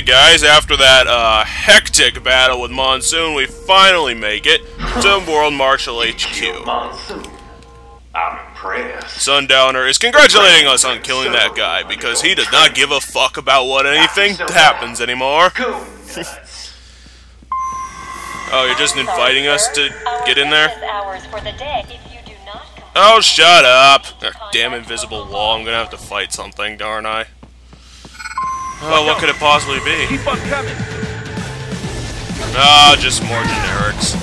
Okay, guys, after that uh, hectic battle with Monsoon, we finally make it to World Marshal HQ. I'm impressed. Sundowner is congratulating us on killing that guy because he does not give a fuck about what anything happens anymore. Oh, you're just inviting us to get in there? Oh, shut up! Damn invisible wall, I'm gonna have to fight something, darn I. Oh, what could it possibly be? Keep on coming. Ah, just more generics.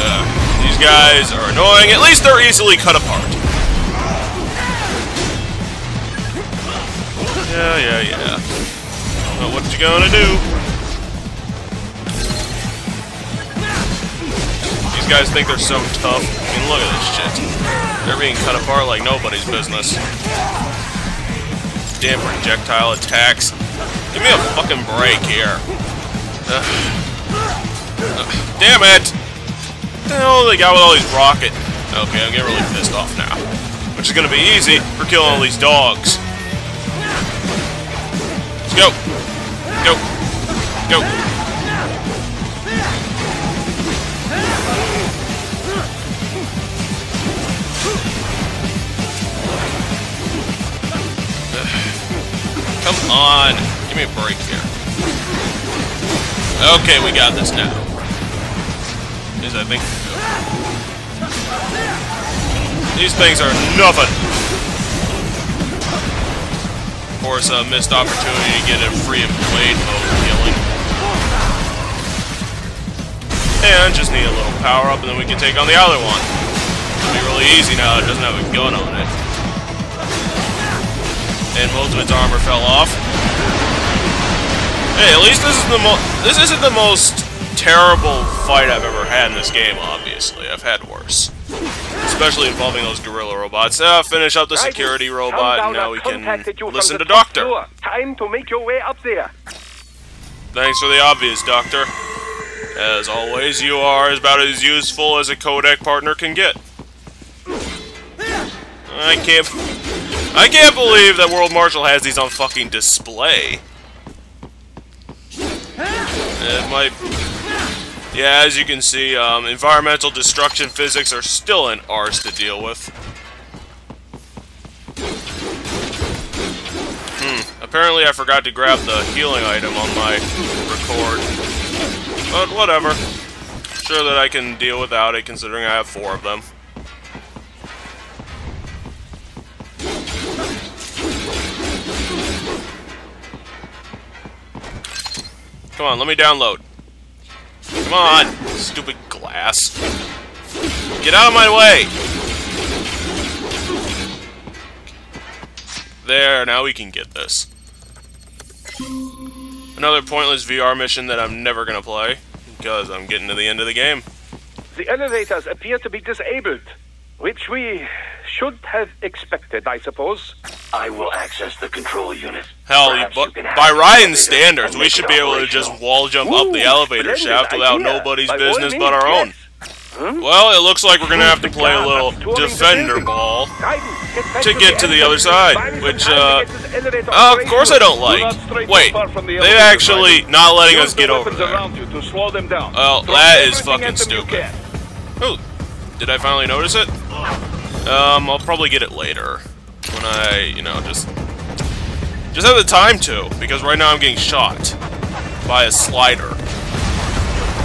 Ugh, these guys are annoying. At least they're easily cut apart. Yeah, yeah, yeah. Well, what you gonna do? These guys think they're so tough. I mean, look at this shit. They're being cut apart like nobody's business. Damn projectile attacks. Give me a fucking break here. Ugh. Ugh. Damn it! What the hell they got with all these rocket? Okay, I'm getting really pissed off now. Which is gonna be easy for killing all these dogs. Let's go! Go! Go! On! Give me a break here. Okay, we got this now. Is I think. These things are nothing. Of course, a missed opportunity to get a free and blade mode killing. And just need a little power up, and then we can take on the other one. It'll be really easy now. It doesn't have a gun on it. And most of its armor fell off. Hey, at least this is the mo this isn't the most terrible fight I've ever had in this game, obviously. I've had worse. Especially involving those gorilla robots. Uh, finish up the security robot, and now we can listen to Doctor. Floor. Time to make your way up there. Thanks for the obvious, Doctor. As always, you are about as useful as a codec partner can get. I can't... I can't believe that World Marshal has these on fucking display. It might... Yeah, as you can see, um, environmental destruction physics are still an arse to deal with. Hmm, apparently I forgot to grab the healing item on my record. But whatever. Sure that I can deal without it, considering I have four of them. Come on, let me download. Come on, stupid glass. Get out of my way! There, now we can get this. Another pointless VR mission that I'm never gonna play, because I'm getting to the end of the game. The elevators appear to be disabled, which we should have expected, I suppose. I will access the control unit. Hell, Perhaps bu- you by Raiden's standards, we should be able to just wall jump up the elevator splendid shaft without idea. nobody's By business but our own. yes. Hmm? Well, it looks like we're gonna have to play a little guard touring the defender ball. Guidance, get back to get to the other side, which, uh, to get this elevator Uh, of course I don't like. Do not stray too Wait, far from the they elevator, actually not letting us get over weapons there. around you to slow them down. Well, that is fucking at them you stupid. can. Oh, did I finally notice it? Um, I'll probably get it later. When I, you know, just... Just have the time to, because right now I'm getting shot. By a slider.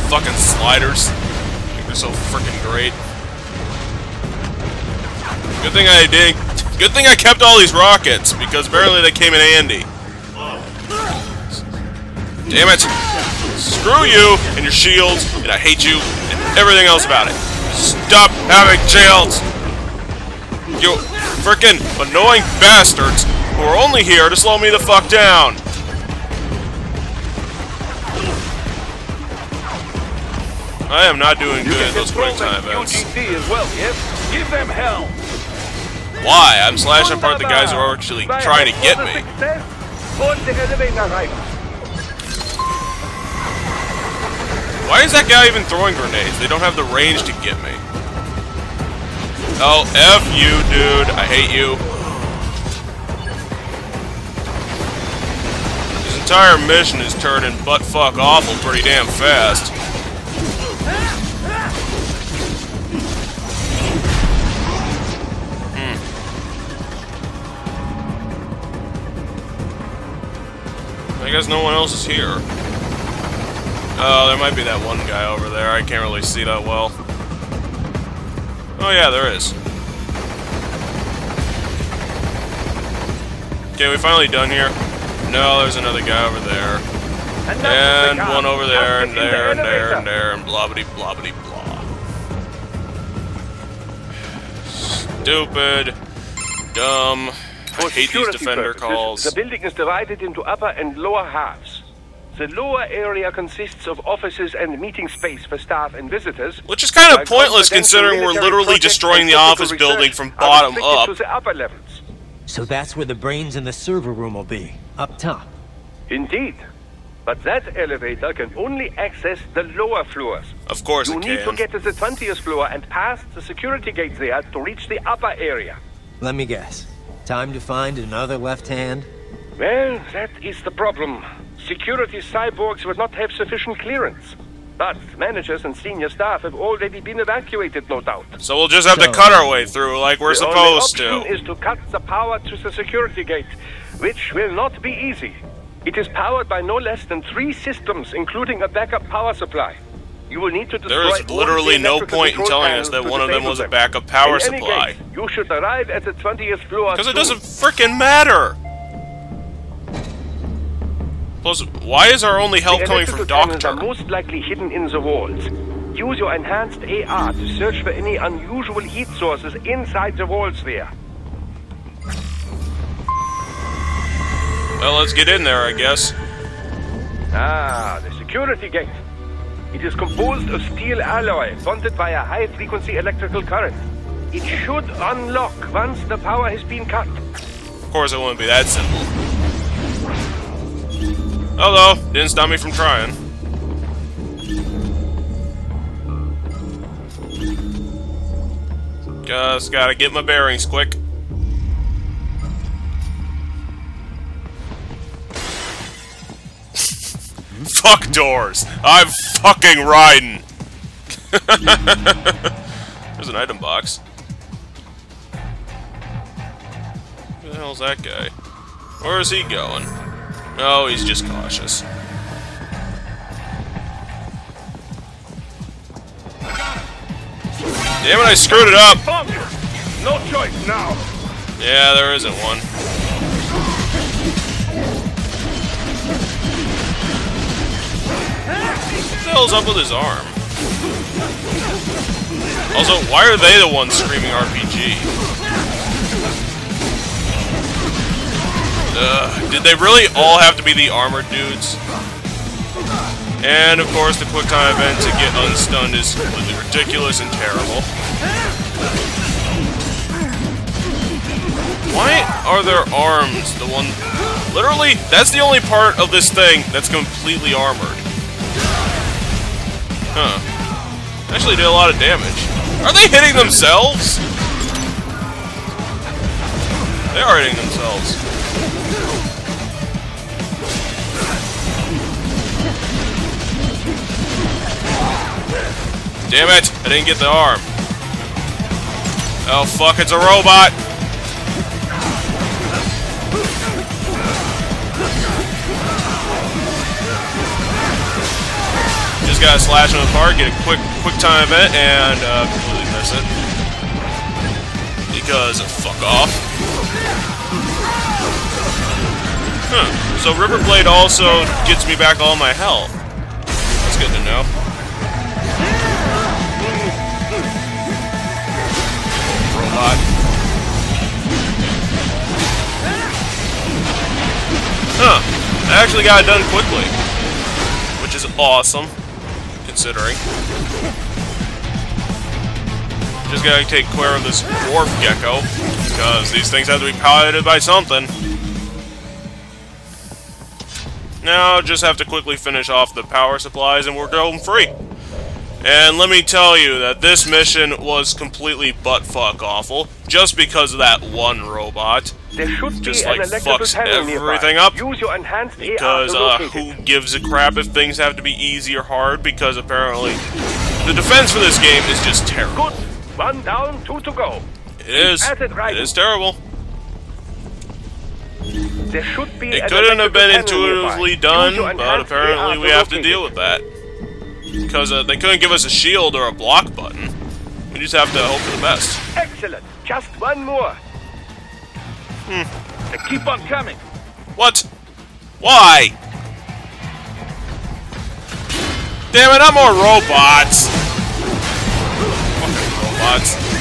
Fucking sliders. They're so freaking great. Good thing I did... Good thing I kept all these rockets, because apparently they came in handy. Damn it! Screw you and your shields, and I hate you and everything else about it. Stop having shields! You frickin' annoying bastards who are only here to slow me the fuck down! I am not doing You good at those quick time events. As well, yes? Give them hell. Why? I'm slashing apart the guys who are actually trying to get me. Board the elevator right. Why is that guy even throwing grenades? They don't have the range to get me. Oh, F you, dude. I hate you. This entire mission is turning butt fuck awful pretty damn fast. Hmm. I guess no one else is here. Oh, there might be that one guy over there. I can't really see that well. Oh yeah, there is. Okay, we finally done here. No, there's another guy over there. And one over there, and there, and there, and there, and blah blah blah blah blah. Stupid. Dumb. I hate these defender calls. The building is divided into upper and lower halves. The lower area consists of offices and meeting space for staff and visitors. Which is kind of pointless considering we're literally destroying the office building research from are bottom restricted up. To the upper levels. So that's where the brains and the server room will be, up top. Indeed. But that elevator can only access the lower floors. Of course You it need to get to the 20th floor and pass the security gate there to reach the upper area. Let me guess. Time to find another left hand? Well, that is the problem. Security cyborgs would not have sufficient clearance. But managers and senior staff have already been evacuated, no doubt. So we'll just have to cut our way through like we're the only supposed option to. is to cut the power to the security gate, which will not be easy. It is powered by no less than three systems, including a backup power supply. You will need to destroy There is literally the no point in telling us that one of them disable was a backup power In any supply. case, you should arrive at the 20th floor. Because it doesn't frickin' matter! Plus, why is our only help The coming from Doctor? are most likely hidden in the walls. Use your enhanced AR to search for any unusual heat sources inside the walls there. Well, let's get in there, I guess. Ah, the security gate. It is composed of steel alloy bonded by a high-frequency electrical current. It should unlock once the power has been cut. Of course, it won't be that simple. Hello, didn't stop me from trying. Just gotta get my bearings quick. Fuck doors! I'm fucking riding! There's an item box. Who the hell's that guy? Where is he going? Oh, he's just cautious. Damn it, I screwed it up! No choice now. Yeah, there isn't one. What the hell's up with his arm? Also, why are they the ones screaming RPG? Ugh, did they really all have to be the armored dudes? And of course, the quick time event to get unstunned is ridiculous and terrible. Why are their arms the one... Literally, that's the only part of this thing that's completely armored. Huh. Actually did a lot of damage. Are they hitting themselves? They are hitting themselves. Damn it! I didn't get the arm. Oh fuck, it's a robot! Just gotta slash him apart, get a quick quick time event, and uh, completely miss it. Because fuck off. Huh. So Riverblade also gets me back all my health. That's good to know. Robot. Huh. I actually got it done quickly. Which is awesome, considering. Just gotta take care of this dwarf Gekko, because these things have to be piloted by something. Now, just have to quickly finish off the power supplies and we're going free. And let me tell you that this mission was completely buttfuck awful, just because of that one robot. There should Just, be like, an fucks panel nearby. everything up. Use your enhanced Because, uh, who gives a crap if things have to be easy or hard? Because apparently, the defense for this game is just terrible. Good. One down, two to go. It is. At it, right. It is terrible. There should be It couldn't have been intuitively done, but apparently we have to deal it. with that. Because uh, they couldn't give us a shield or a block button. We just have to hope for the best. Excellent. Just one more. Hmm. And keep on coming. What? Why? Damn it, not more robots! Fucking robots.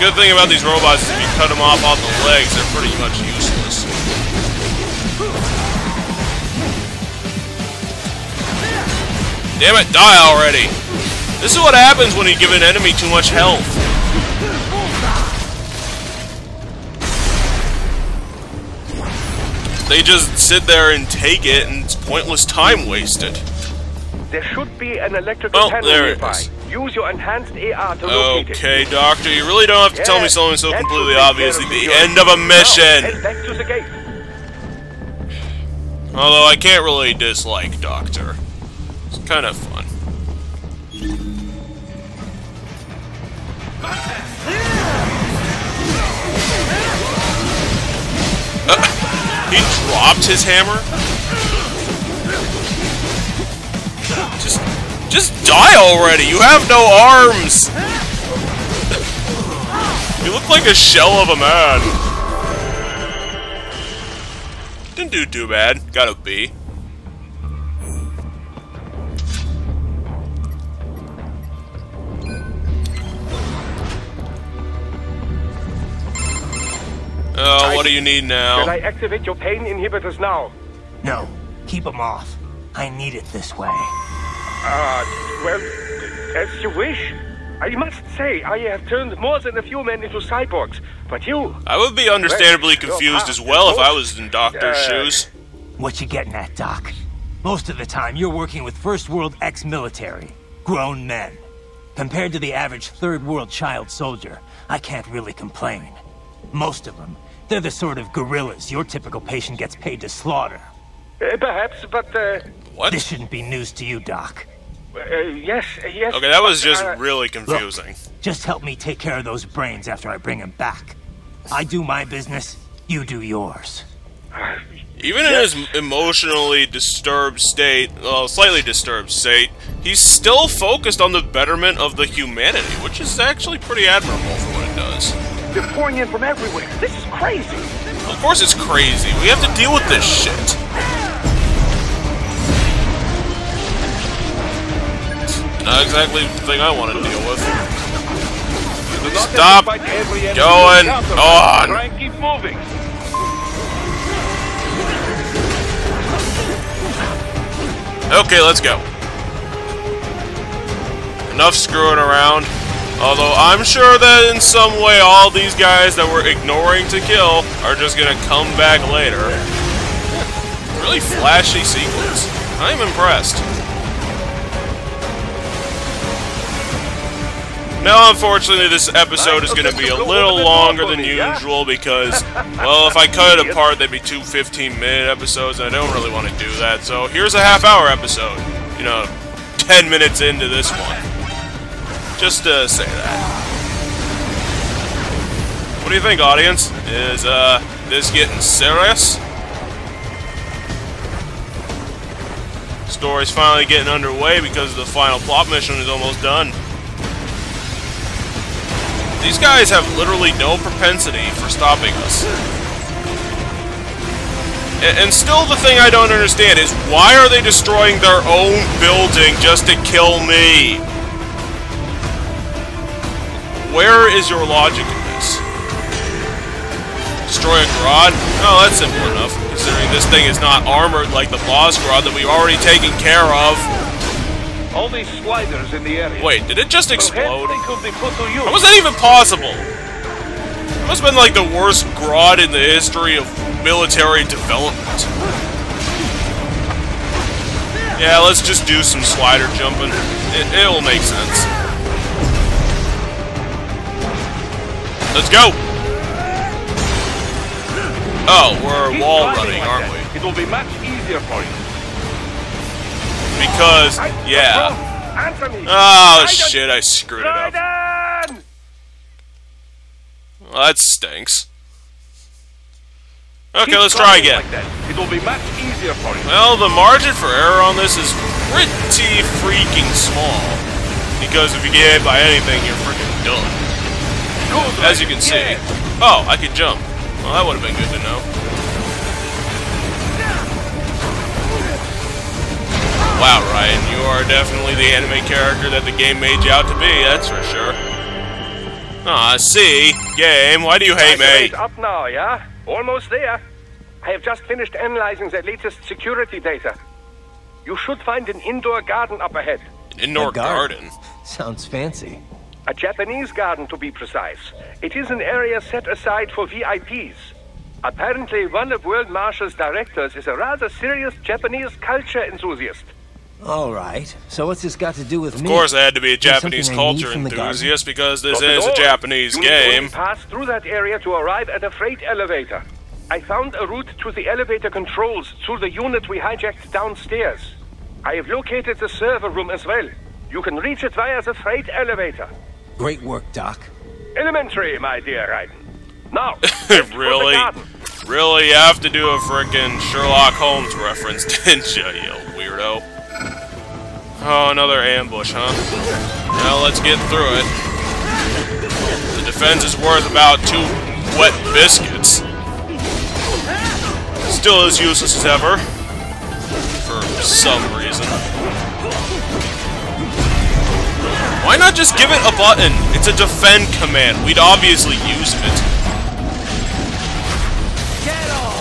Good thing about these robots is if you cut them off on the legs, they're pretty much useless. Damn it, die already! This is what happens when you give an enemy too much health. They just sit there and take it, and it's pointless time wasted. There should be an electrical Oh, panel there it nearby. is. Use your enhanced AR to locate it. Okay, Doctor, you really don't have to tell me something so completely obvious at the end of a mission. back to the gate. Although I can't really dislike Doctor. It's kind of fun. Uh, he dropped his hammer? Just, just die already! You have no arms! you look like a shell of a man. Didn't do too bad. Got a B. Oh, what do you need now? now? I activate your pain inhibitors now? No, keep them off. I need it this way. Uh, well, as you wish. I must say, I have turned more than a few men into cyborgs, but you... I would be understandably Well, confused as well if I was in Doctor's Uh, shoes. What you getting at, Doc? Most of the time, you're working with first world ex-military, grown men. Compared to the average third world child soldier, I can't really complain. Most of them, they're the sort of gorillas your typical patient gets paid to slaughter. Uh, perhaps, but, uh, What? This shouldn't be news to you, Doc. Uh, yes, yes... Okay, that was just uh, really confusing. Just help me take care of those brains after I bring them back. I do my business, you do yours. Even in his emotionally disturbed state, well, slightly disturbed state, he's still focused on the betterment of the humanity, which is actually pretty admirable for what it does. They're pouring in from everywhere. This is crazy. Of course it's crazy. We have to deal with this shit. Not exactly the thing I want to deal with. Stop Fight every enemy going on. Try and keep moving. Okay, let's go. Enough screwing around. Although I'm sure that in some way all these guys that we're ignoring to kill are just gonna come back later. Really flashy sequence. I'm impressed. Now, unfortunately, this episode is going to be a little longer than usual because, well, if I cut it apart, they'd be two 15-minute episodes, and I don't really want to do that. So here's a half-hour episode. You know, 10 minutes into this one. Just to say that. What do you think, audience? Is, uh, this getting serious? Story's finally getting underway because the final plot mission is almost done. These guys have literally no propensity for stopping us. And still the thing I don't understand is why are they destroying their own building just to kill me? Where is your logic in this? Destroy a Grad? Oh, that's simple enough, considering this thing is not armored like the boss Grad that we've already taken care of. All these sliders in the area. Wait, did it just explode? could be put to use. How was that even possible? It Must have been like the worst Grad in the history of military development. Yeah, let's just do some slider jumping. It, it'll make sense. Let's go! Oh, we're Keep wall running, like aren't that. we? It will be much easier for you. Because, yeah. Oh, shit, I screwed it up. Well, that stinks. Okay, let's try again. It will be much easier for you. Well, the margin for error on this is pretty freaking small. Because if you get hit by anything, you're freaking done. As you can see. Oh, I could jump. Well, that would have been good to know. Wow, Raiden, you are definitely the anime character that the game made you out to be, that's for sure. Ah, Aw, see? Game, why do you hate Right, me? Up now, yeah? Almost there. I have just finished analyzing the latest security data. You should find an indoor garden up ahead. Indoor garden. garden. Sounds fancy. A Japanese garden, to be precise. It is an area set aside for VIPs. Apparently, one of World Marshal's directors is a rather serious Japanese culture enthusiast. All right. So what's this got to do with Of me? course, I had to be a Japanese something I need culture from the garden? enthusiast because this Not is a. Japanese you need only game. pass through that area to arrive at a freight elevator. I found a route to the elevator controls through the unit we hijacked downstairs. I have located the server room as well. You can reach it via the freight elevator. Great work, Doc. Elementary, my dear Raiden. Now, let's for the really? Really, you have to do a freaking Sherlock Holmes reference, didn't you, you weirdo? Oh, another ambush, huh? Well, let's get through it. The defense is worth about two wet biscuits. Still as useless as ever. For some reason. Why not just give it a button? It's a defend command. We'd obviously use it.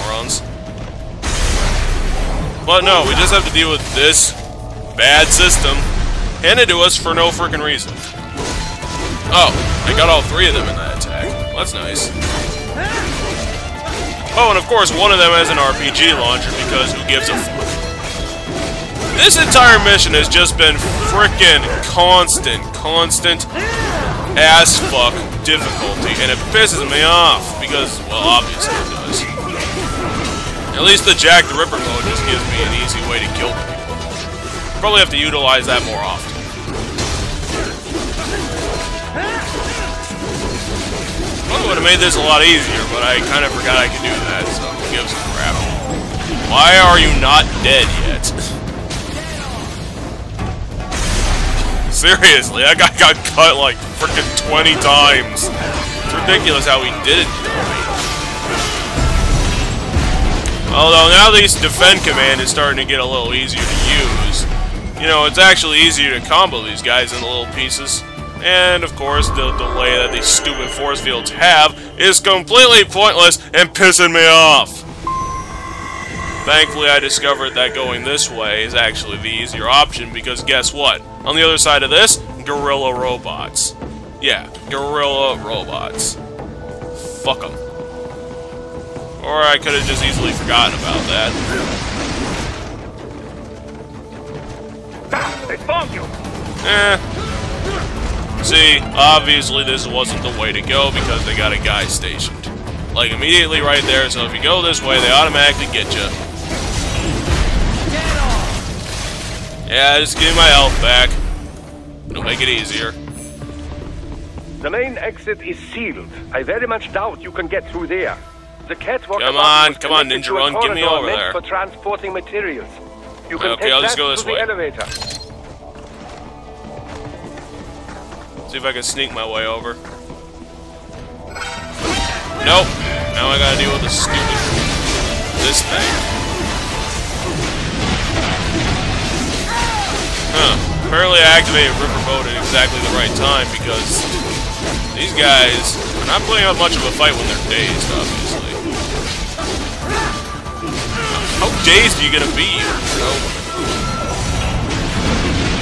Morons. But no, we just have to deal with this bad system handed to us for no freaking reason. Oh, I got all three of them in that attack. Well, that's nice. Oh, and of course, one of them has an RPG launcher because who gives a fuck? This entire mission has just been frickin' constant, constant ass fuck difficulty, and it pisses me off because, well, obviously it does. At least the Jack the Ripper mode just gives me an easy way to kill people. Probably have to utilize that more often. Probably would have made this a lot easier, but I kind of forgot I could do that, so who gives a crap. Why are you not dead yet? Seriously, that guy got cut like freaking 20 times. It's ridiculous how he did it. Although now this defend command is starting to get a little easier to use. You know, it's actually easier to combo these guys into little pieces. And of course, the delay that these stupid force fields have is completely pointless and pissing me off. Thankfully, I discovered that going this way is actually the easier option because guess what? On the other side of this, gorilla robots. Yeah, gorilla robots. Fuck them. Or I could have just easily forgotten about that. They found you. Eh. See, obviously this wasn't the way to go because they got a guy stationed. Like, immediately right there, so if you go this way, they automatically get you. Yeah, just give me my health back. It'll make it easier. The main exit is sealed. I very much doubt you can get through there. The catwalk Come on, come on, Ninja Run, get me over there. for transporting materials. You can Okay, take I'll just go this way. elevator. See if I can sneak my way over. Nope. Now I gotta deal with the stupid... this thing. Huh. Apparently I activated Ripper Mode at exactly the right time because these guys are not putting up much of a fight when they're dazed, obviously. Dazed are you gonna be, you know?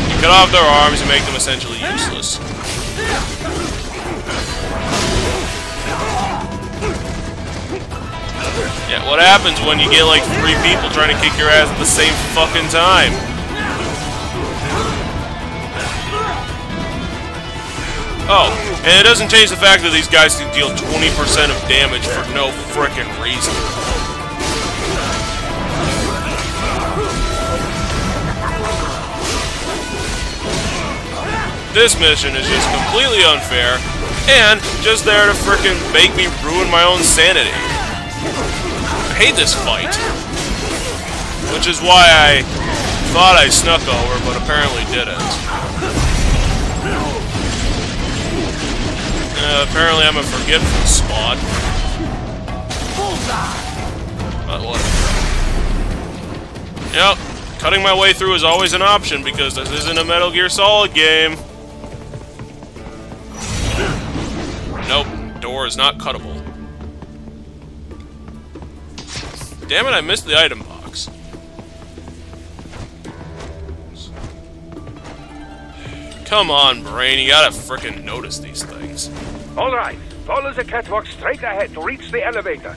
You cut off their arms and make them essentially useless. Yeah, what happens when you get like three people trying to kick your ass at the same fucking time? Oh, and it doesn't change the fact that these guys can deal 20% of damage for no frickin' reason. This mission is just completely unfair, and just there to frickin' make me ruin my own sanity. I hate this fight. Which is why I thought I snuck over, but apparently didn't. Uh, apparently I'm a forgetful spot. But whatever. Yep, cutting my way through is always an option because this isn't a Metal Gear Solid game. Door is not cuttable. Damn it, I missed the item box. Come on, Brain, you gotta frickin' notice these things. All right. Follow the catwalk straight ahead to reach the elevator.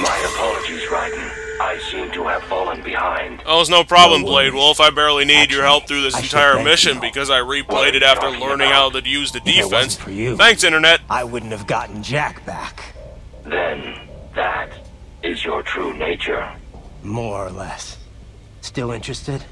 My apologies, Raiden. I seem to have fallen behind. Oh, it's no problem, No Blade. Wolf. I barely need your help through this I entire mission because I replayed it after learning about? how to use the If defense. for you. Thanks, Internet. I wouldn't have gotten Jack back. Then, that is your true nature. More or less. Still interested?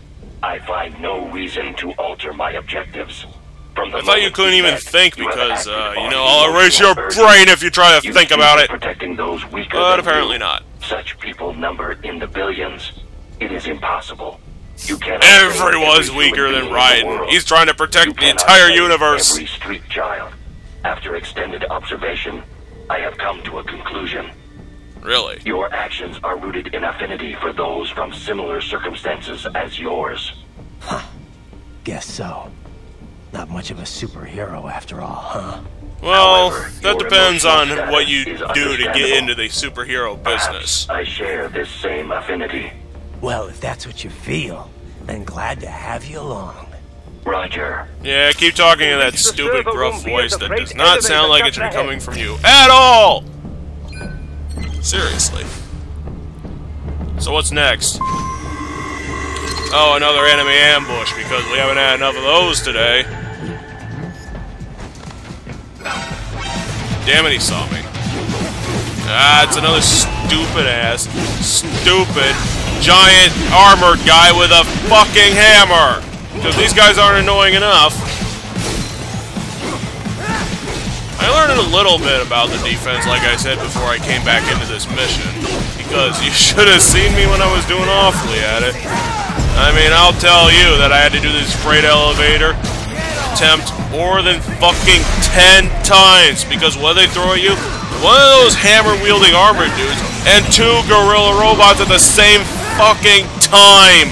I find no reason to alter my objectives. From the I thought you couldn't even think because, acted uh, you know, I'll erase your brain if you try to You think about it. Protecting those weaker But apparently you. not. Such people number in the billions. It is impossible. You cannot Everyone's every weaker than being in the Raiden. world. He's trying to You protect the entire universe. Every street child. After extended observation, I have come to a conclusion. Really? Your actions are rooted in affinity for those from similar circumstances as yours. Guess so. Not much of a superhero after all, huh? Well, However, that depends on what you do to get into the superhero Perhaps business. I share this same affinity. Well, if that's what you feel, then glad to have you along. Roger. Yeah, keep talking in that stupid gruff voice that does not sound like it just should be coming from you at all! Seriously. So what's next? Oh, another enemy ambush, because we haven't had enough of those today. Damn it, he saw me. Ah, it's another stupid ass, stupid, giant armored guy with a fucking hammer! Because these guys aren't annoying enough. I learned a little bit about the defense, like I said before I came back into this mission. Because you should have seen me when I was doing awfully at it. I mean, I'll tell you that I had to do this freight elevator attempt more than fucking 10 times. Because what they throw at you? One of those hammer-wielding armored dudes and two gorilla robots at the same fucking time.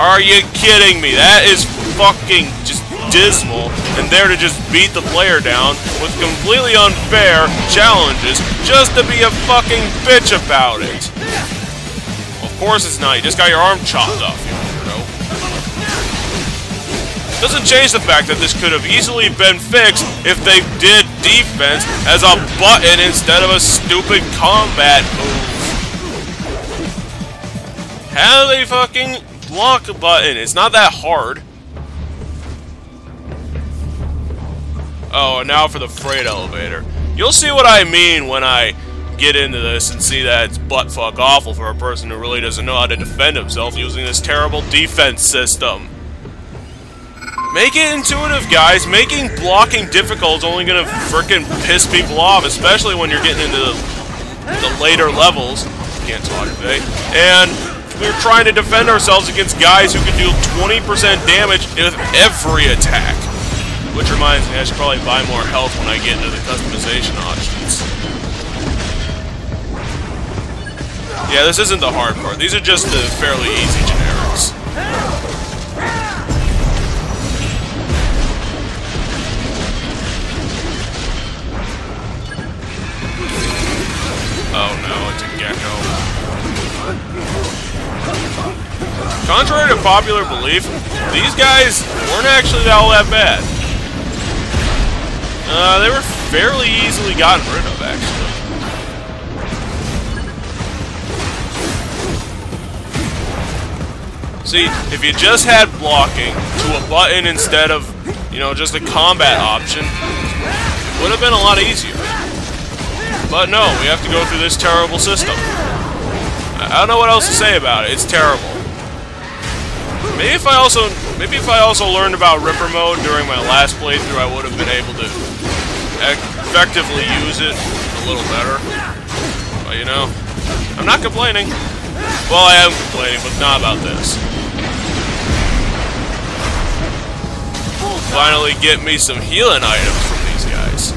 Are you kidding me? That is fucking just dismal. And there to just beat the player down with completely unfair challenges just to be a fucking bitch about it. Of course it's not. You just got your arm chopped off. Doesn't change the fact that this could have easily been fixed if they did defense as a button instead of a stupid combat move. Do they fucking block a button? It's not that hard. Oh, and now for the freight elevator. You'll see what I mean when I get into this and see that it's butt fuck awful for a person who really doesn't know how to defend himself using this terrible defense system. Make it intuitive, guys. Making blocking difficult is only gonna frickin' piss people off, especially when you're getting into the, the later levels. Can't talk today. And we're trying to defend ourselves against guys who can do 20% damage with every attack. Which reminds me, I should probably buy more health when I get into the customization options. Yeah, this isn't the hard part. These are just the fairly easy generics. Contrary to popular belief, these guys weren't actually all that bad. Uh, they were fairly easily gotten rid of, actually. See, if you just had blocking to a button instead of, you know, just a combat option, it would have been a lot easier. But no, we have to go through this terrible system. I don't know what else to say about it. It's terrible. Maybe if I also, maybe if I also learned about Ripper mode during my last playthrough, I would have been able to effectively use it a little better. But you know, I'm not complaining. Well, I am complaining, but not about this. finally get me some healing items from these guys.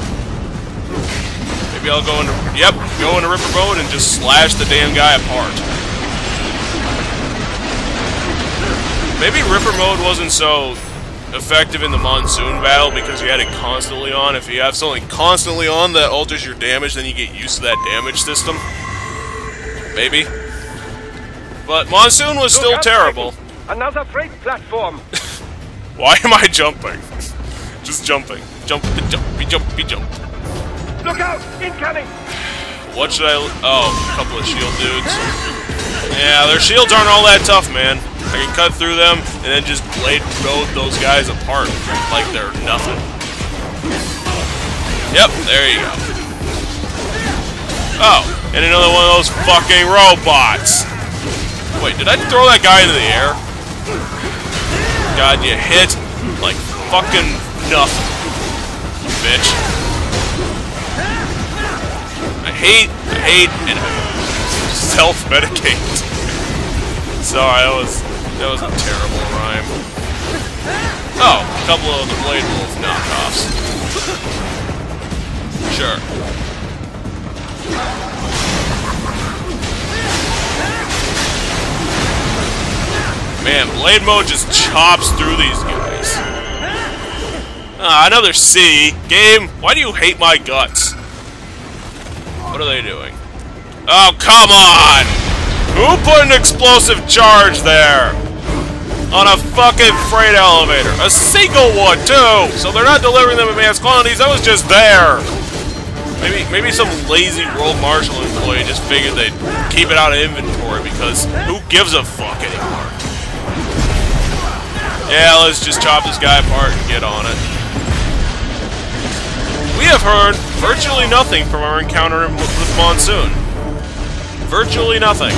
Maybe I'll go into, yep, go into Ripper Mode and just slash the damn guy apart. Maybe Ripper Mode wasn't so effective in the Monsoon battle because you had it constantly on. If you have something constantly on that alters your damage, then you get used to that damage system. Maybe. But Monsoon was still terrible. Another freight platform. Why am I jumping? Just jumping. Jump, jumpy, jumpy, jump. Look out! Incoming! What should I... Oh, a couple of shield dudes. Yeah, their shields aren't all that tough, man. I can cut through them and then just blade mode those guys apart like they're nothing. Yep, there you go. Oh, and another one of those fucking robots. Wait, did I throw that guy into the air? God, you hit like fucking nothing, bitch. I hate, I hate, and self-medicate. Sorry, that was that was a terrible rhyme. Oh, a couple of the Blade Wolf knockoffs. Sure. Man, Blade Mode just chops through these guys. Ah, another C. Game, why do you hate my guts? What are they doing? Oh, come on! Who put an explosive charge there? On a fucking freight elevator. A single one, too! So they're not delivering them in mass quantities, that was just there! Maybe maybe some lazy World Marshal employee just figured they'd keep it out of inventory because who gives a fuck anymore? Yeah, let's just chop this guy apart and get on it. We have heard virtually nothing from our encounter with Monsoon. Virtually nothing.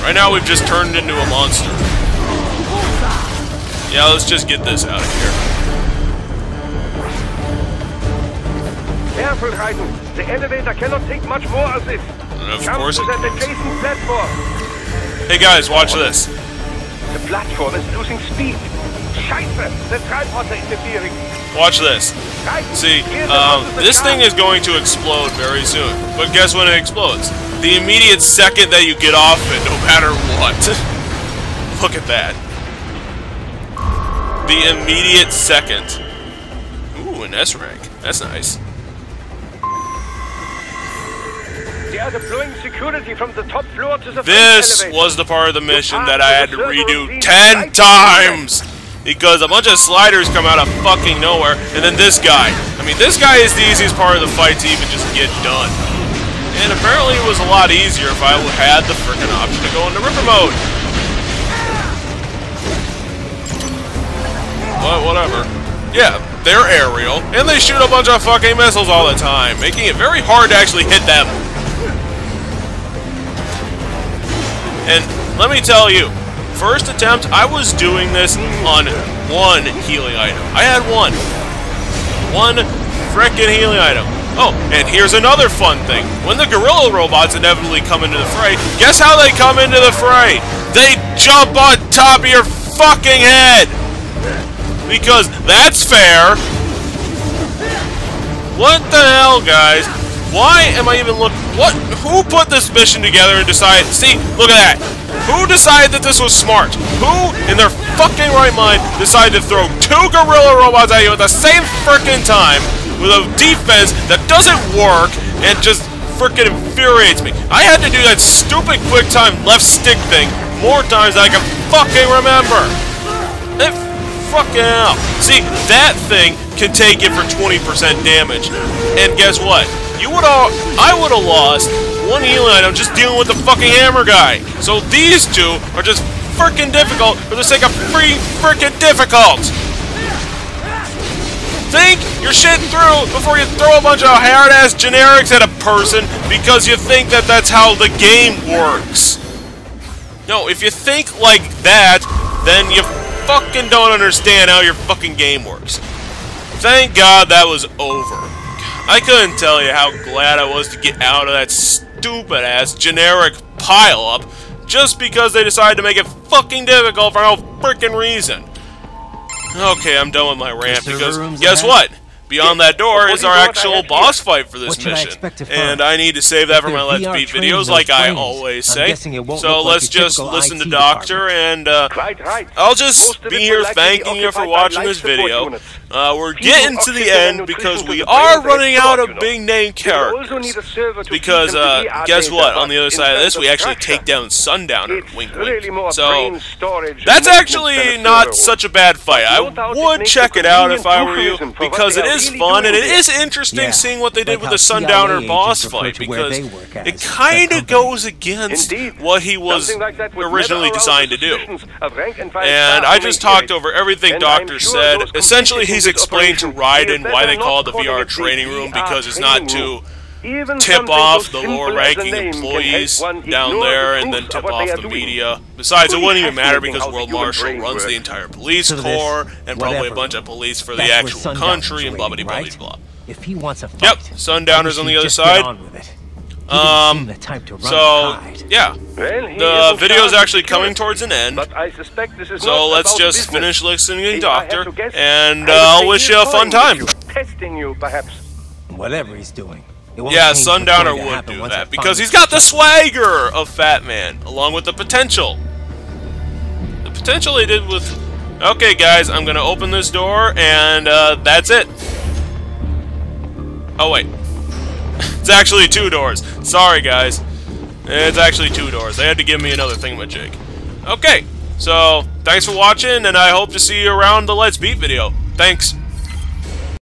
Right now we've just turned into a monster. Yeah, let's just get this out of here. Careful, Raiden. The elevator cannot take much more of this. And of Jump course to that adjacent platform. Hey guys, watch this. The platform is losing speed. Watch this. See, um, road to the this thing is going to explode very soon. But guess when it explodes? The immediate second that you get off it, no matter what. Look at that. The immediate second. Ooh, an S rank. That's nice. They are deploying security from the top floor to the This was the part of the mission that I had to redo ten times! Because a bunch of sliders come out of fucking nowhere, and then this guy. I mean, this guy is the easiest part of the fight to even just get done. And apparently it was a lot easier if I had the frickin' option to go into Ripper mode. But whatever. Yeah, they're aerial, and they shoot a bunch of fucking missiles all the time, making it very hard to actually hit them. And let me tell you, first attempt, I was doing this on one healing item. I had one. One frickin' healing item. Oh, and here's another fun thing. When the gorilla robots inevitably come into the fray, guess how they come into the fray? They jump on top of your fucking head! Because that's fair! What the hell, guys? Why am I even look? What? Who put this mission together and decided? See, look at that. Who decided that this was smart? Who, in their fucking right mind, decided to throw two gorilla robots at you at the same frickin' time with a defense that doesn't work and just frickin' infuriates me? I had to do that stupid quick time left stick thing more times than I can fucking remember. It Fucking out! See, that thing can take it for 20% damage. And guess what? You would have, I would have lost one healing item just dealing with the fucking hammer guy. So these two are just freaking difficult for the sake of free freaking difficult. Think your shit through before you throw a bunch of hard-ass generics at a person because you think that that's how the game works. No, if you think like that, then you fucking don't understand how your fucking game works. Thank God that was over. I couldn't tell you how glad I was to get out of that stupid-ass generic pile-up just because they decided to make it fucking difficult for no freaking reason. Okay, I'm done with my rant because guess ahead? what? Beyond that door is our actual boss here? fight for this What I mission. expect to find? And I need to save that for my Let's VR Beat videos those like I always say. guessing it won't So like let's just listen to Doctor and uh, Right, right. I'll just Most be here will likely be thanking you for watching this support video. Units. Uh, we're People getting to the end because we are running out of big name We will also characters. need a server to Because, uh, guess what? On the other side of this, we actually take down Sundowner. Wink, wink. So, that's actually movement than a not such a bad fight. I No doubt it would check it out if I were you convenient euphemism for what because they it are is really fun and doing it here. is interesting seeing what they did with the Sundowner boss fight because they work as it kind of goes against what he was Something like that would originally designed to do. suspicions of rank and file And staff I just talked over everything Doctor said. Essentially, he's completing this explained to operation Raiden why they call it the VR training room because it's not to tip off the lower ranking employees down there and then tip off the media. Besides, it wouldn't even matter because World Marshal runs the entire police corps and probably a bunch of police for the actual country and blah blah blah blah. If he wants a fight, Yep, Sundowner's on the should other just side. Um, the type to run So, hide. yeah. Well, he The isn't video's charged actually coming towards an end. But I suspect this is So not let's about just business. finish listening to If I had Doctor, and I uh, would I'll wish you a fun time. Testing you, perhaps. Whatever he's doing. Yeah, change what's Sundowner would do that because he's got the swagger of Fat Man, along with the potential. The potential he did with. Okay, guys, I'm gonna open this door, and uh, that's it. Oh wait, it's actually two doors. Sorry, guys. It's actually two doors. They had to give me another thingamajig. Okay, so thanks for watching, and I hope to see you around the Let's Beat video. Thanks.